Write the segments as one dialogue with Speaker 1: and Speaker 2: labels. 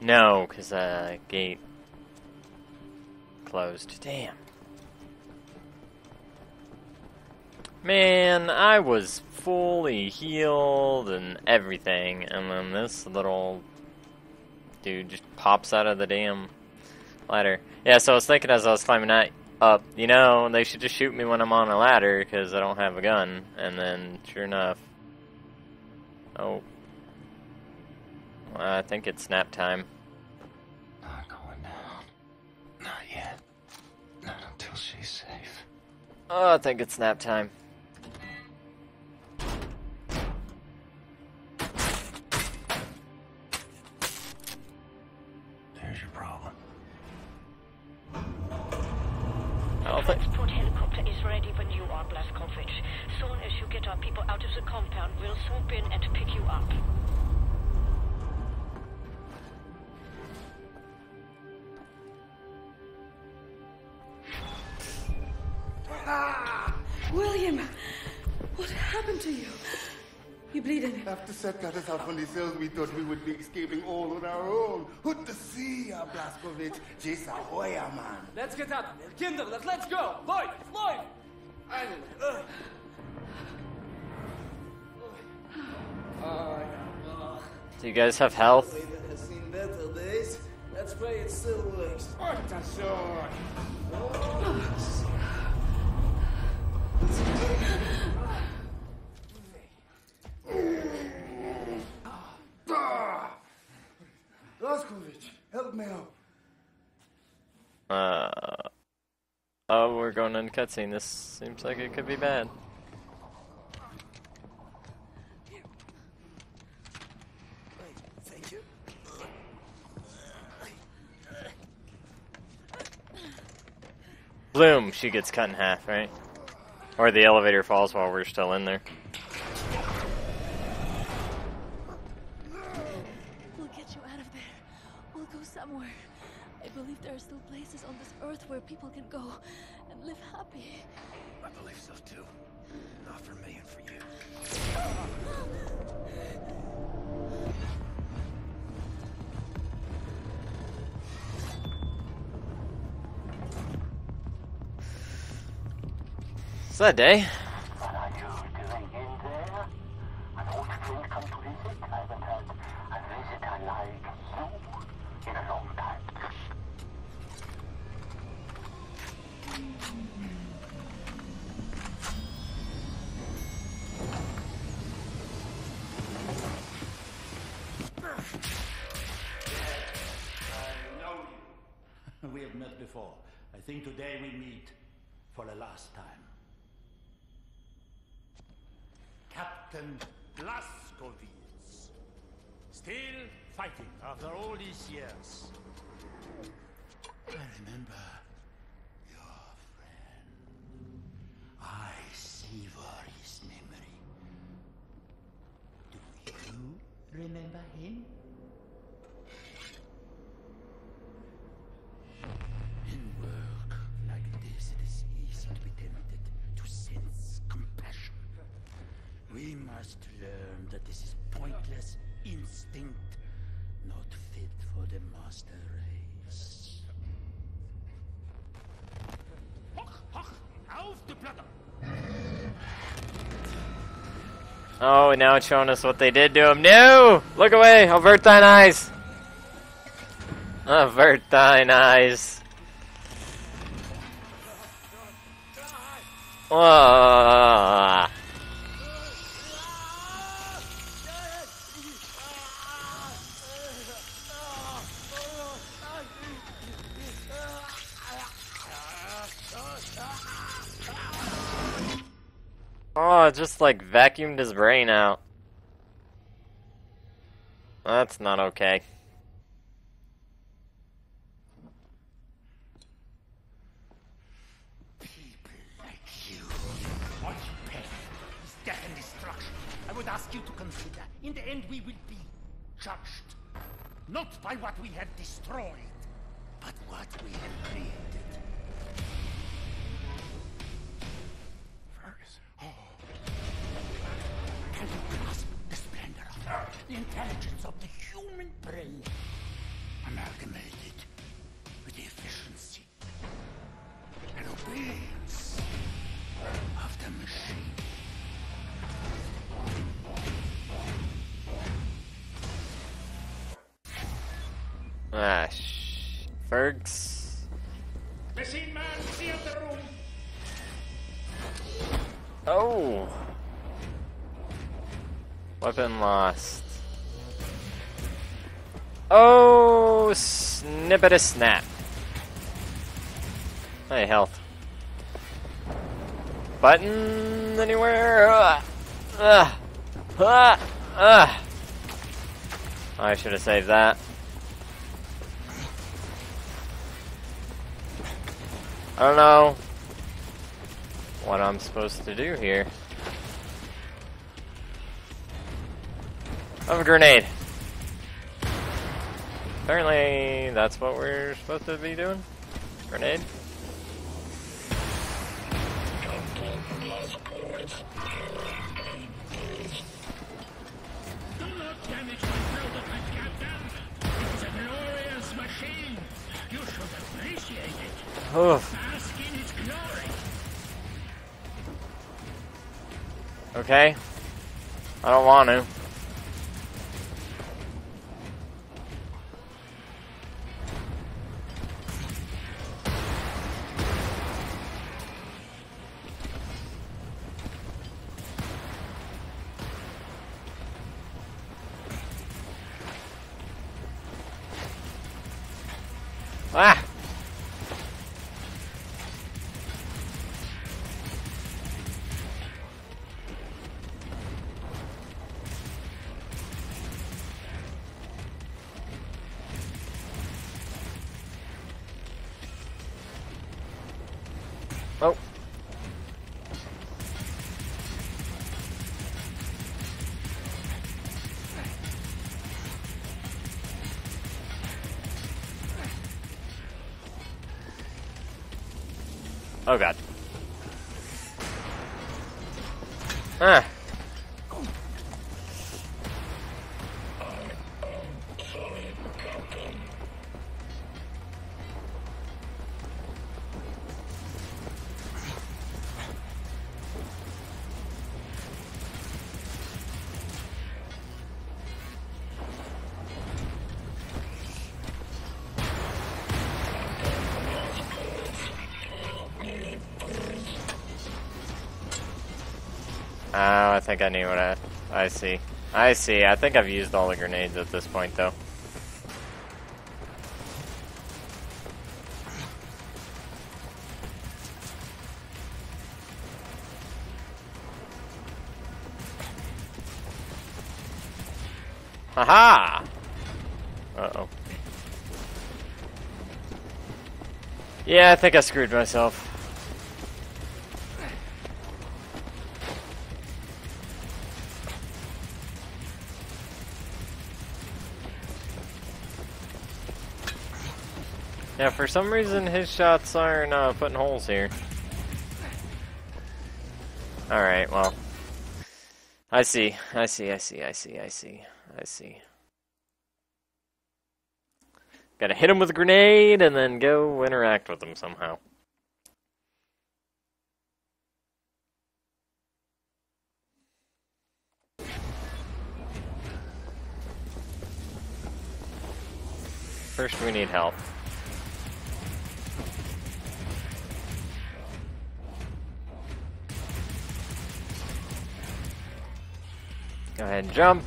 Speaker 1: No, because uh, gate closed. Damn. Man, I was fully healed and everything, and then this little dude just pops out of the damn ladder. Yeah, so I was thinking as I was climbing that up, you know, they should just shoot me when I'm on a ladder because I don't have a gun. And then, sure enough, oh, Uh, I think it's nap time.
Speaker 2: Not going down. Not yet. Not until she's safe.
Speaker 1: Oh, I think it's nap time.
Speaker 3: After Set got us out from the cells, we thought we would be escaping all on our own. Hut to see ya, Blazkowicz. Jesa Hoya, man.
Speaker 4: Let's get out of here. Kinder, let's, let's go. Lloyd, Lloyd. Anyway.
Speaker 1: Oh, Do you guys have health?
Speaker 4: David has seen better days. Let's pray it still works.
Speaker 3: Oh, Out.
Speaker 1: Uh. Oh, we're going in cutscene. This seems like it could be bad. Bloom, she gets cut in half, right? Or the elevator falls while we're still in there.
Speaker 5: We'll get you out of there. We'll go somewhere. I believe there are still places on this earth where people can go and live happy.
Speaker 2: I believe so too. Not for me and for you.
Speaker 1: Is that day?
Speaker 6: Instinct, not fit for the master race. Hoch, hoch, auf die Platte!
Speaker 1: Oh, and now it's showing us what they did to him. No! Look away! Avert thine eyes! Avert thine eyes. Whoa. Oh, just like vacuumed his brain out. That's not okay.
Speaker 6: People like you. What you pay is death and destruction. I would ask you to consider. In the end, we will be judged. Not by what we have destroyed, but what we have created. The intelligence of the human brain?
Speaker 7: amalgamated with the efficiency and obedience
Speaker 1: Weapon lost. Oh, snippet a snap. Hey, health. Button anywhere? Ugh. Ugh. Ah. Ah. I should have saved that. I don't know what I'm supposed to do here. Have a grenade. Apparently, that's what we're supposed to be doing. Grenade. Okay. I don't want to. Oh, I think I knew what I. I see. I see. I think I've used all the grenades at this point, though. Haha! Uh oh. Yeah, I think I screwed myself. For some reason his shots aren't uh, putting holes here. Alright, well. I see, I see, I see, I see, I see, I see. Gotta hit him with a grenade and then go interact with him somehow. First, we need help. Go ahead and jump.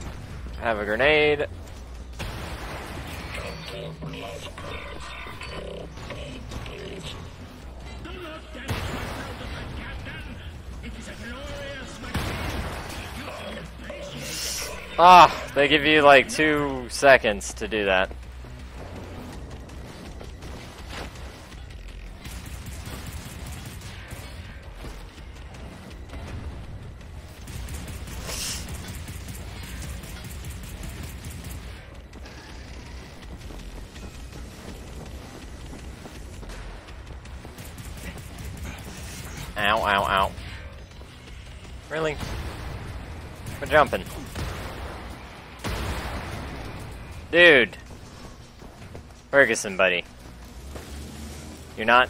Speaker 1: Have a grenade. Ah, they give you like two seconds to do that. jumping. Dude. Ferguson, buddy. You're not?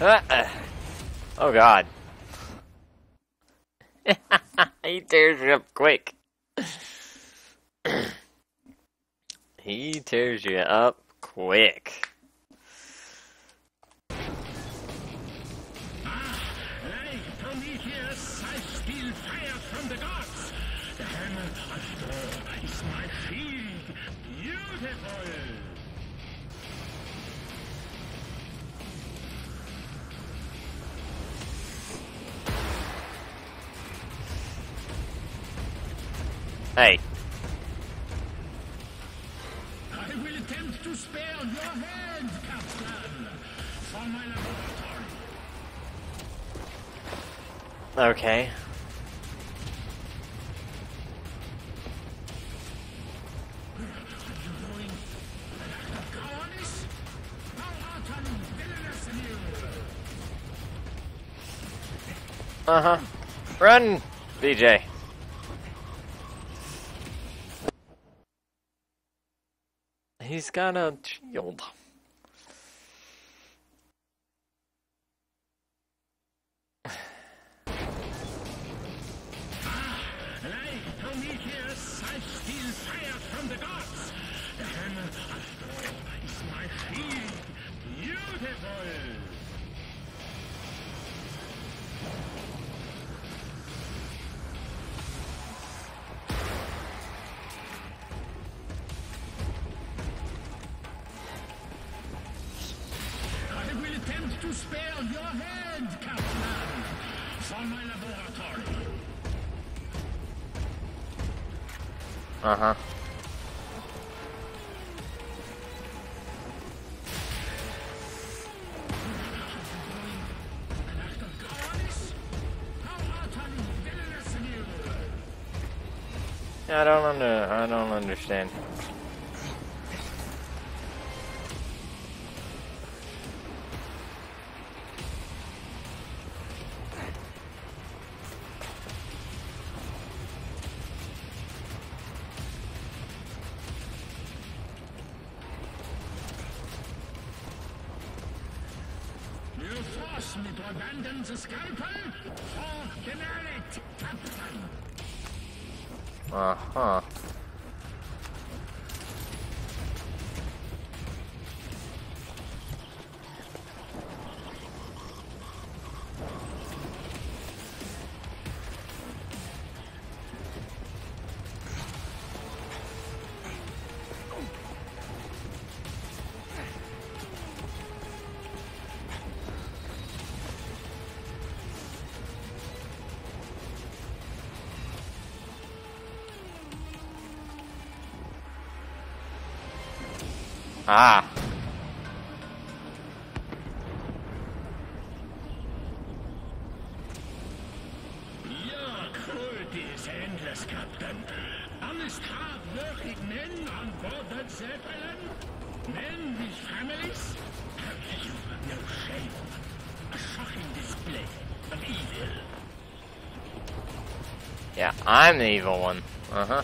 Speaker 1: Uh-uh. oh god. he tears you up quick. he tears you up quick. Hey.
Speaker 7: I will attempt to spare your Captain, from my laboratory.
Speaker 1: Okay. Uh huh. Run, BJ. he's
Speaker 7: kind of chilled. I
Speaker 1: don't under I don't understand.
Speaker 7: Ah.
Speaker 8: Your cruelty is endless, Captain. Honest, hard-working men on board that Zeppelin? Men with families? Have you no shame? A shocking display of evil.
Speaker 7: Yeah, I'm the evil one. Uh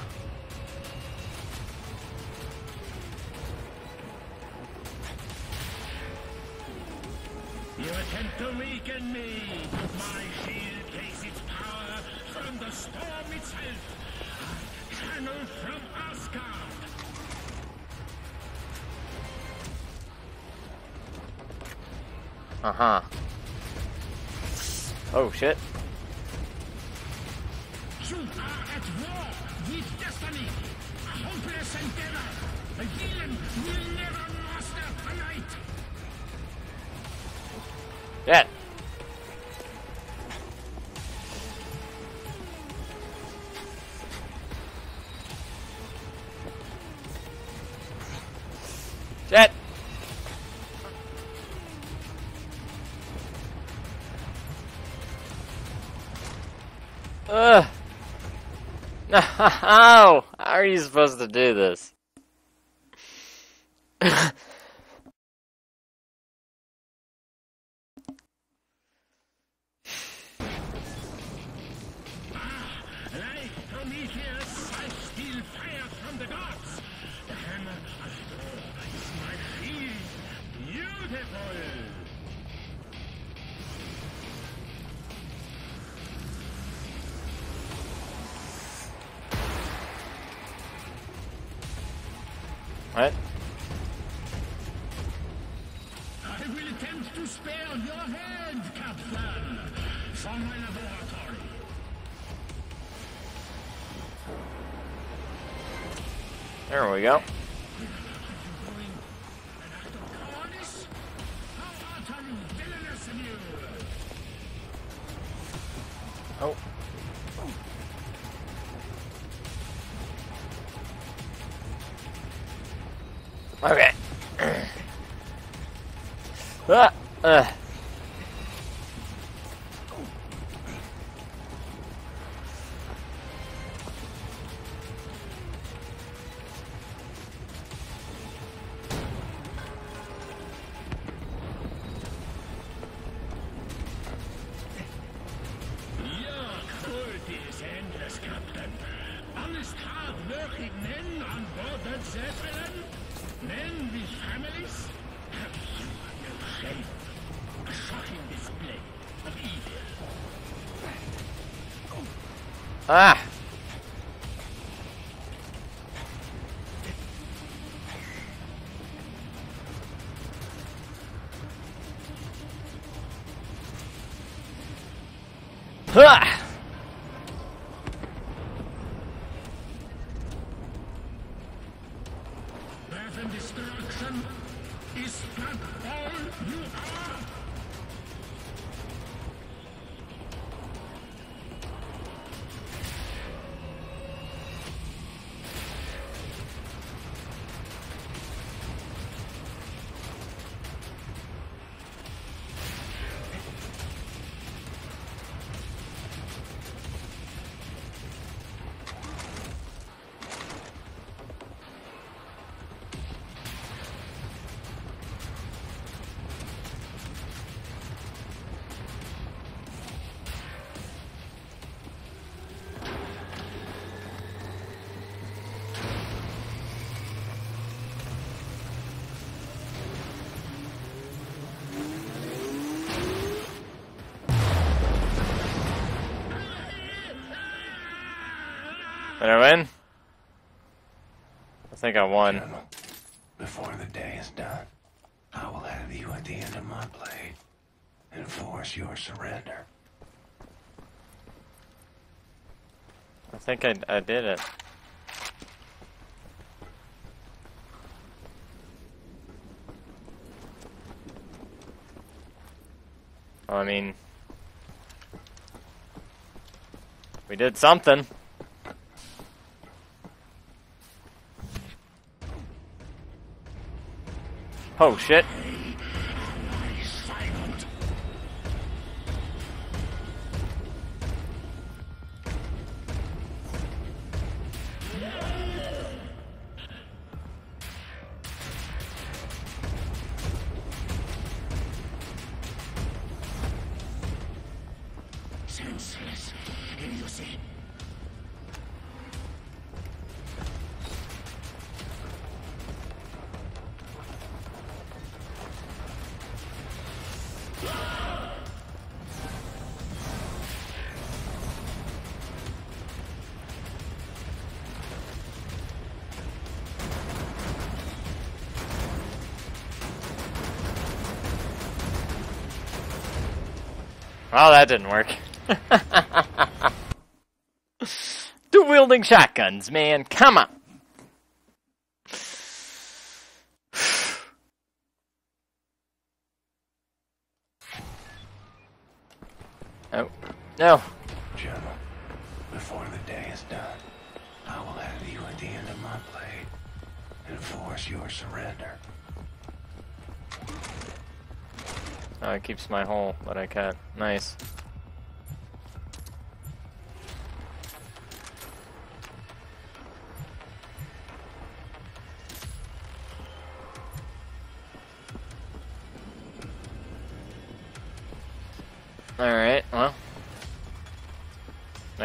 Speaker 7: Jet. Ugh. No, how are you supposed to do this? Okay. ah, uh. Think I won.
Speaker 2: Before the day is done, I will have you at the end of my blade and force your surrender.
Speaker 7: I think I, I did it. Well, I mean, we did something.
Speaker 1: Oh shit. That didn't work. Dual wielding shotguns, man. Come on. Oh. No.
Speaker 2: General, before the day is done, I will have you at the end of my blade and force your surrender.
Speaker 1: Oh, it keeps my hole but I cut. Nice.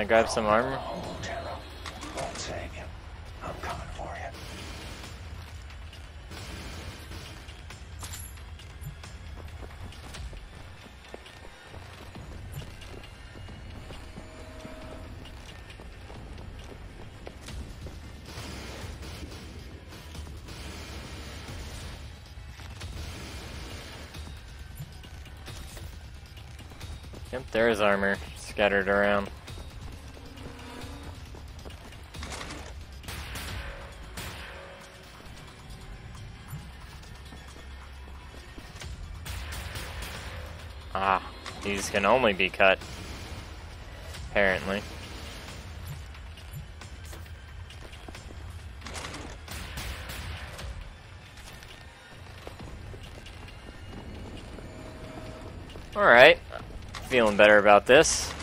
Speaker 1: Grab some armor? Yep, there is armor scattered around. Can only be cut. Apparently. Alright. Feeling better about this.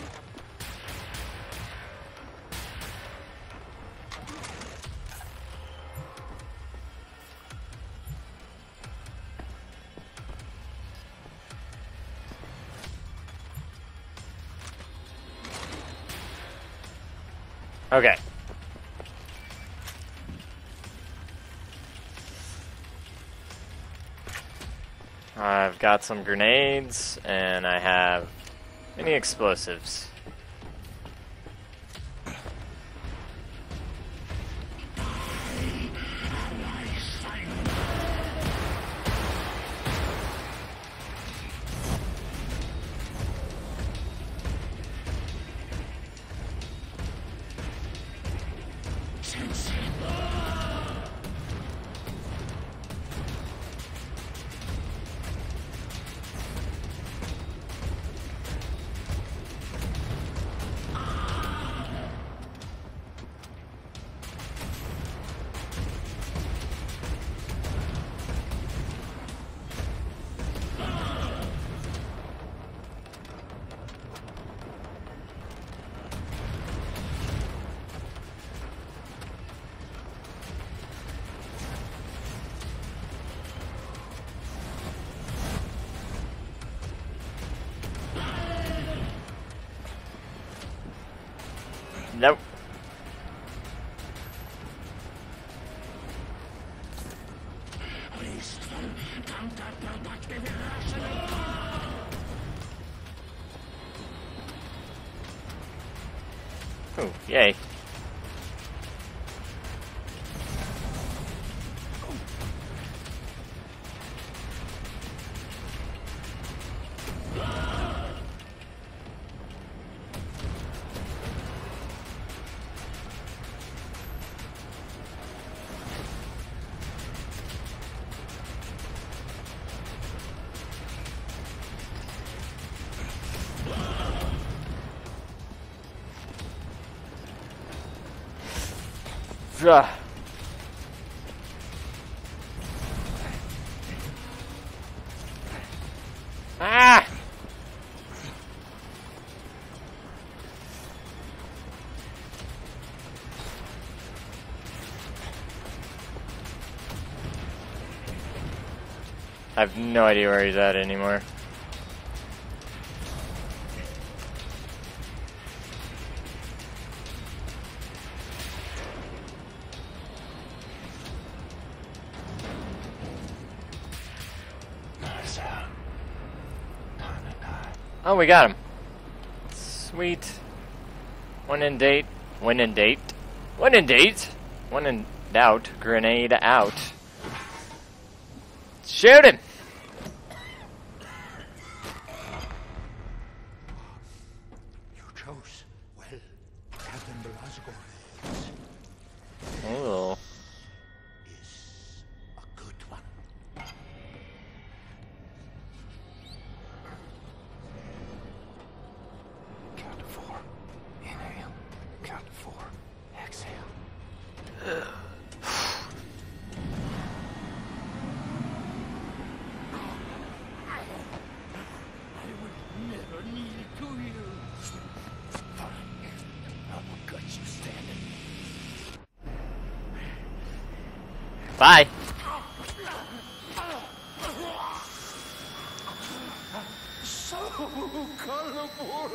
Speaker 1: Okay. I've got some grenades, and I have any explosives. Ah! I have no idea where he's at anymore. Oh, we got him. Sweet. One in date. One in date. One in date. One in doubt. Grenade out. Shoot him! Bye.
Speaker 7: So colorful.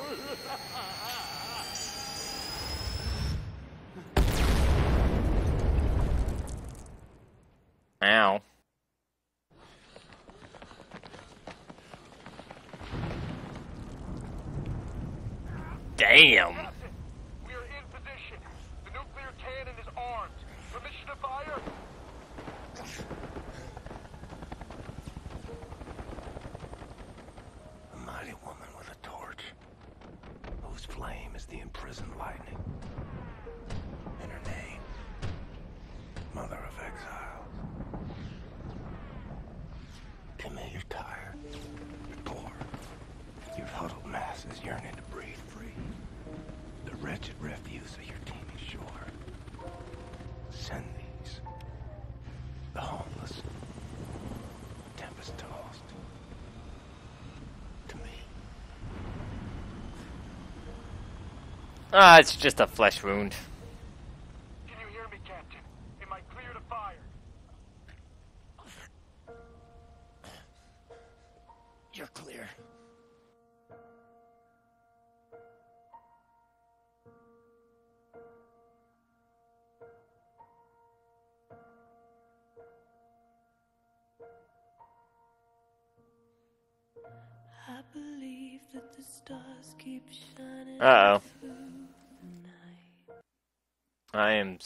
Speaker 1: Ah, it's just a flesh wound.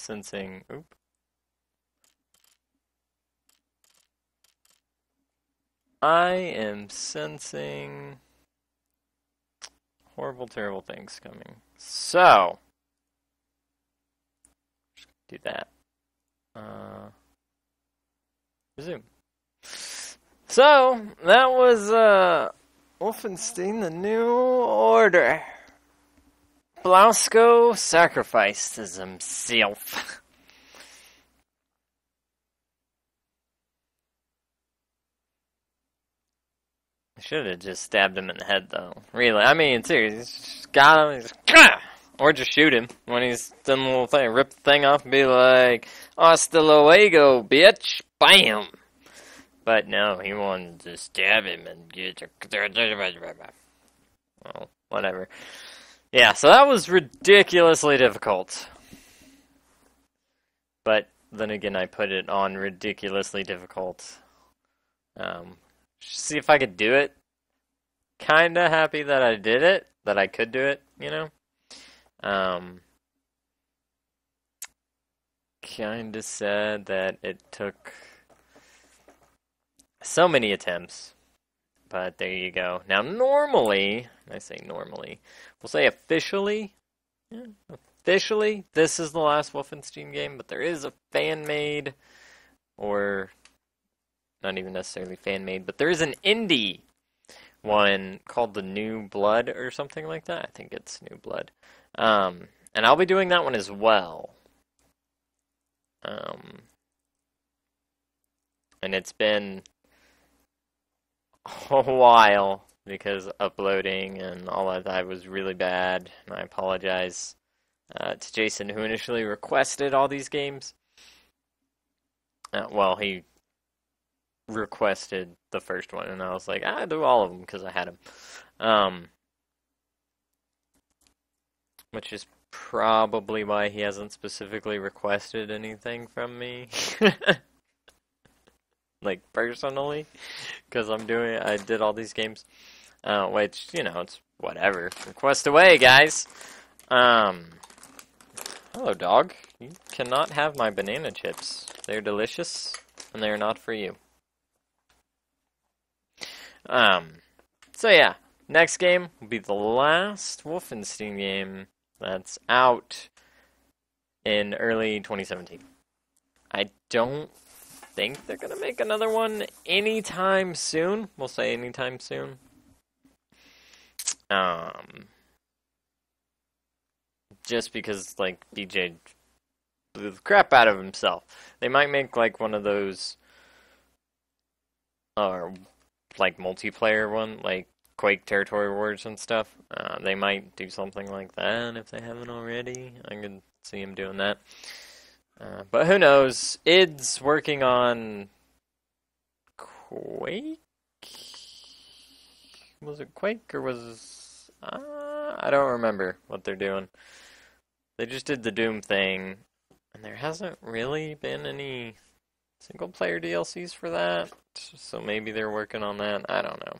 Speaker 1: Sensing. Oop. I am sensing horrible, terrible things coming. So, do that. Uh, resume. So that was uh, Wolfenstein: The New Order. Blasco sacrificed himself. Should have just stabbed him in the head, though. Really, I mean, seriously, just got him, just, or just shoot him when he's done the little thing, rip the thing off, and be like, "Hasta luego, bitch!" Bam. But no, he wanted to stab him and get. Well, whatever. Yeah, so that was ridiculously difficult. But then again, I put it on ridiculously difficult. Um, see if I could do it. Kinda happy that I did it, that I could do it, you know? Um, kinda sad that it took so many attempts. But there you go. Now, normally, I say normally, we'll say officially, yeah, officially, this is the last Wolfenstein game, but there is a fan made, or not even necessarily fan made, but there is an indie one called The New Blood or something like that. I think it's New Blood. Um, and I'll be doing that one as well. Um, and it's been a while because uploading and all of that was really bad. And I apologize uh, to Jason who initially requested all these games. Uh, well, he requested the first one, and I was like, I do all of them because I had them. Um, which is probably why he hasn't specifically requested anything from me. like personally, because I'm doing, I did all these games, uh, which you know it's whatever. Request away, guys. Um, hello, dog. You cannot have my banana chips. They're delicious, and they're not for you. Um, so yeah, next game will be the last Wolfenstein game that's out in early 2017. I don't think they're gonna make another one anytime soon. We'll say anytime soon. Um, just because like BJ blew the crap out of himself. They might make like one of those, or like multiplayer one, like Quake Territory Wars and stuff. Uh, they might do something like that if they haven't already. I can see them doing that. Uh, but who knows? id's working on Quake. Was it Quake or was uh, I don't remember what they're doing. They just did the Doom thing, and there hasn't really been any single player DLCs for that. So maybe they're working on that. I don't know.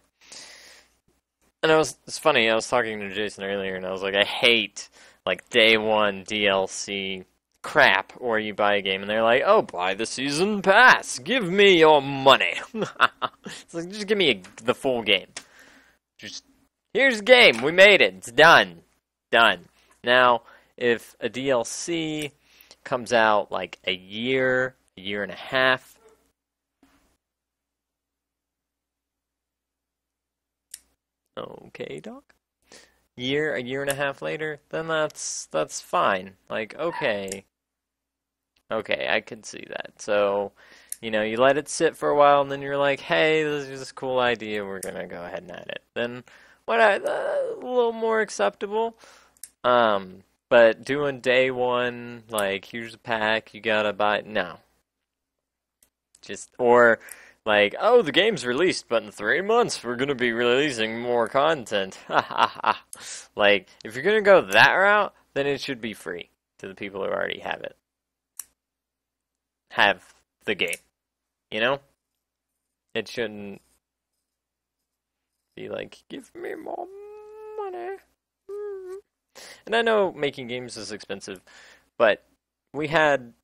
Speaker 1: And it was it's funny. I was talking to Jason earlier, and I was like, I hate like day one DLC crap, or you buy a game and they're like, oh, buy the season pass. Give me your money. it's like just give me a, the full game. Just here's the game. We made it. It's done. Done. Now, if a DLC comes out like a year, a year and a half Okay, doc. Year, a year and a half later, then that's that's fine. Like, okay, okay, I could see that. So, you know, you let it sit for a while, and then you're like, hey, this is a cool idea. We're gonna go ahead and add it. Then, what? I, uh, a little more acceptable. Um, but doing day one, like, here's a pack, you gotta buy. No. Just or like, oh, the game's released, but in three months we're gonna be releasing more content. like, if you're gonna go that route, then it should be free to the people who already have it. Have the game. You know? It shouldn't be like, give me more money. Mm-hmm. And I know making games is expensive, but we had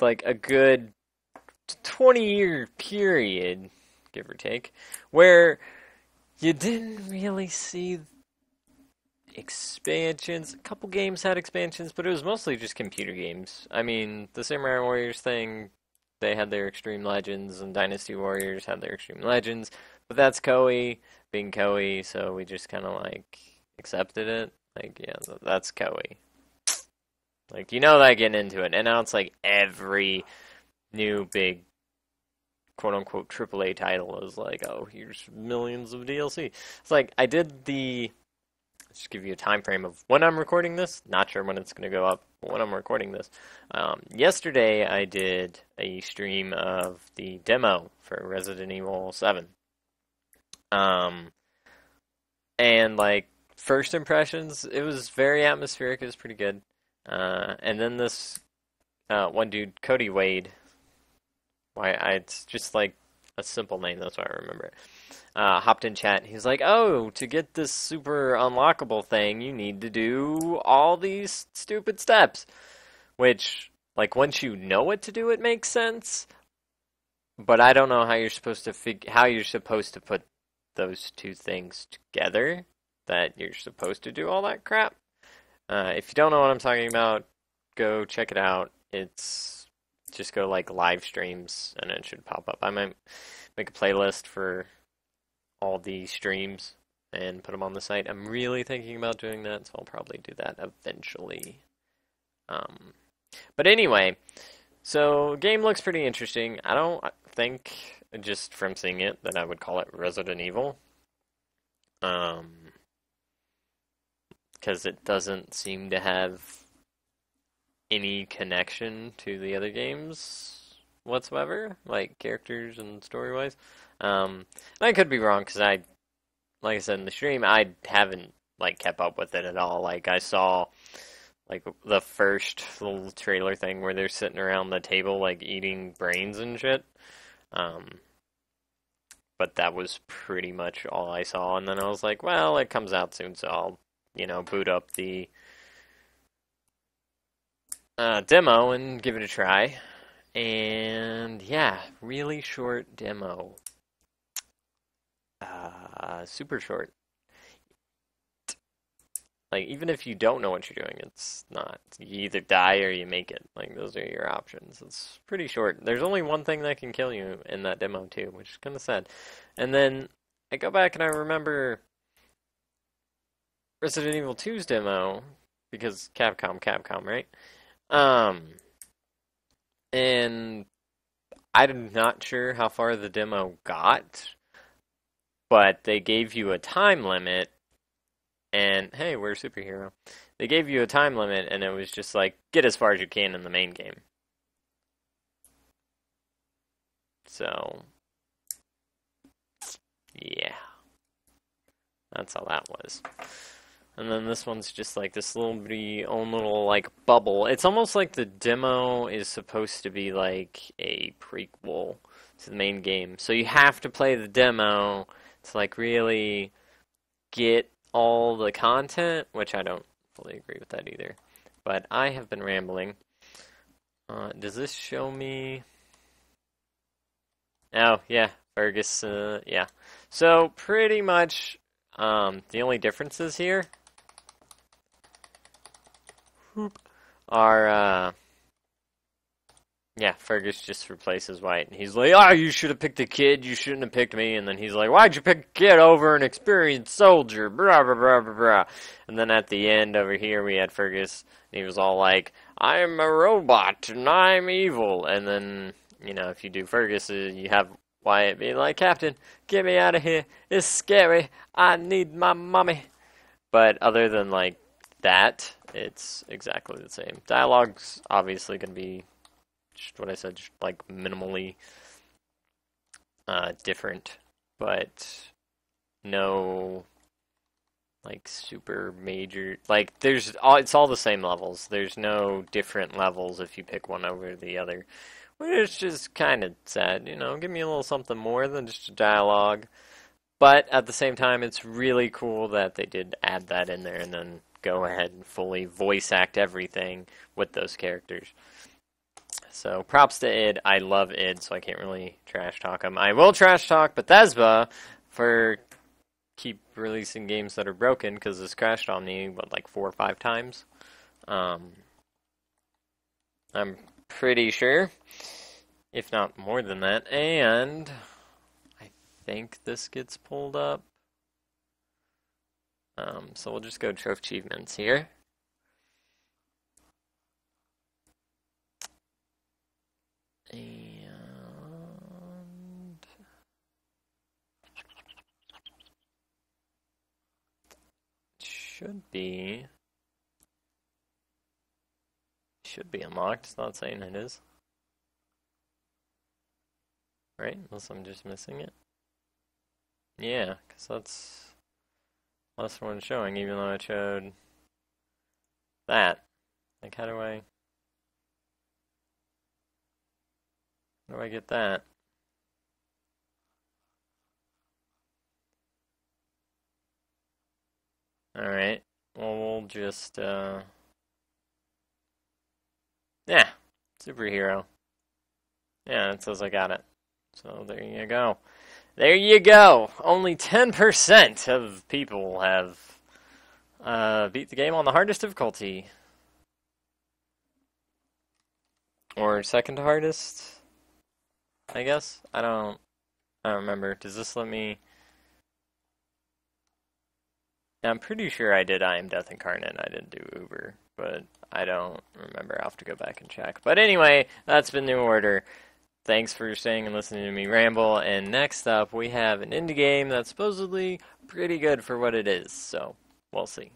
Speaker 1: like a good 20 year period, give or take, where you didn't really see expansions. A couple games had expansions, but it was mostly just computer games. I mean, the Samurai Warriors thing, they had their Extreme Legends, and Dynasty Warriors had their Extreme Legends, but that's Koei being Koei, so we just kind of like accepted it. Like, yeah, that's Koei. Like, you know that getting into it, and now it's like every new big quote unquote AAA title is like, oh, here's millions of DLC. It's like I did the just give you a time frame of when I'm recording this. Not sure when it's going to go up. when I'm recording this, um, yesterday I did a stream of the demo for Resident Evil Seven. Um, and like first impressions, it was very atmospheric. It was pretty good. Uh, and then this uh, one dude, Cody Wade, why I, it's just like a simple name. That's why I remember it. Uh, hopped in chat. He's like, "Oh, to get this super unlockable thing, you need to do all these stupid steps." Which, like, once you know what to do, it makes sense. But I don't know how you're supposed to fig- how you're supposed to put those two things together. That you're supposed to do all that crap. Uh, if you don't know what I'm talking about, go check it out. It's just go like live streams and it should pop up. I might make a playlist for all the streams and put them on the site. I'm really thinking about doing that, so I'll probably do that eventually. Um, but anyway, so game looks pretty interesting. I don't think just from seeing it that I would call it Resident Evil. Um, because it doesn't seem to have any connection to the other games whatsoever, like characters and story wise. Um, I could be wrong because I, like I said in the stream, I haven't like kept up with it at all. Like I saw like the first little trailer thing where they're sitting around the table like eating brains and shit. Um, but that was pretty much all I saw. And then I was like, well, it comes out soon, so I'll you know boot up the uh, demo and give it a try. And yeah, really short demo. Uh, super short. Like, even if you don't know what you're doing, it's not. You either die or you make it. Like, those are your options. It's pretty short. There's only one thing that can kill you in that demo, too, which is kind of sad. And then I go back and I remember Resident Evil 2's demo, because Capcom, Capcom, right? Um, and I'm not sure how far the demo got, but they gave you a time limit and hey, we're a superhero. They gave you a time limit, and it was just like get as far as you can in the main game. So, yeah, that's how that was. And then this one's just like this little bitty own little like bubble. It's almost like the demo is supposed to be like a prequel to the main game. So you have to play the demo to like really get all the content, which I don't fully agree with that either. But I have been rambling. Uh, does this show me? Oh, yeah, Fergus, uh, yeah. So, pretty much, um, the only differences here are, uh, yeah, Fergus just replaces Wyatt. And he's like, oh, you should have picked a kid. You shouldn't have picked me. And then he's like, why'd you pick a kid over an experienced soldier? Blah, blah, blah, blah, blah. And then at the end over here, we had Fergus. And he was all like, I'm a robot and I'm evil. And then, you know, if you do Fergus, uh, you have Wyatt being like, Captain, get me out of here. It's scary. I need my mommy. But other than, like, that, it's exactly the same. Dialogue's obviously going to be just what I said, just like minimally uh, different, but no like super major like there's all it's all the same levels. There's no different levels if you pick one over the other. Which is just kind of sad you know give me a little something more than just a dialogue. But at the same time it's really cool that they did add that in there and then go ahead and fully voice act everything with those characters so props to id. I love id, so I can't really trash talk them. I will trash talk Bethesda for keep releasing games that are broken because this crashed on me what like four or five times. Um, I'm pretty sure, if not more than that, and I think this gets pulled up. Um, so we'll just go to achievements here. And should be should be unlocked. It's not saying it is. Right? Unless I'm just missing it. Yeah, because that's last one showing, even though I showed that. Like, how do I... How do I get that? Alright. Well, we'll just, uh... Yeah. Superhero. Yeah, it says I got it. So there you go. There you go. Only 10% of people have uh, beat the game on the hardest difficulty. Or second hardest. I guess? I don't I don't remember. Does this let me I'm pretty sure I did I Am Death Incarnate. And I didn't do Uber, but I don't remember. I'll have to go back and check. But anyway, that's been New Order. Thanks for staying and listening to me ramble. And next up, we have an indie game that's supposedly pretty good for what it is. So, we'll see.